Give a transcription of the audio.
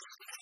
you